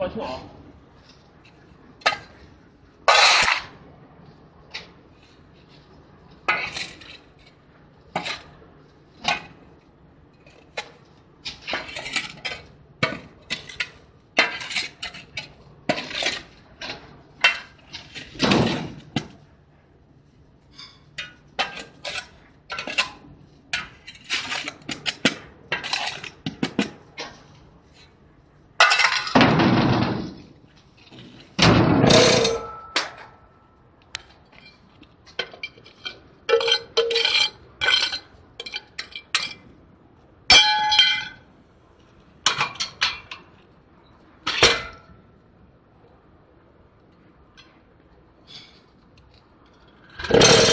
放球啊。Yeah.